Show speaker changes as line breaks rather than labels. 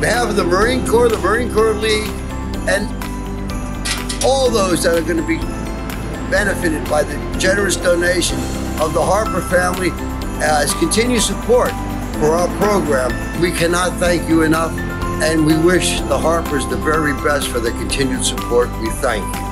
behalf of the Marine Corps, the Marine Corps League, and all those that are going to be benefited by the generous donation of the Harper family as continued support for our program. We cannot thank you enough, and we wish the Harpers the very best for the continued support. We thank you.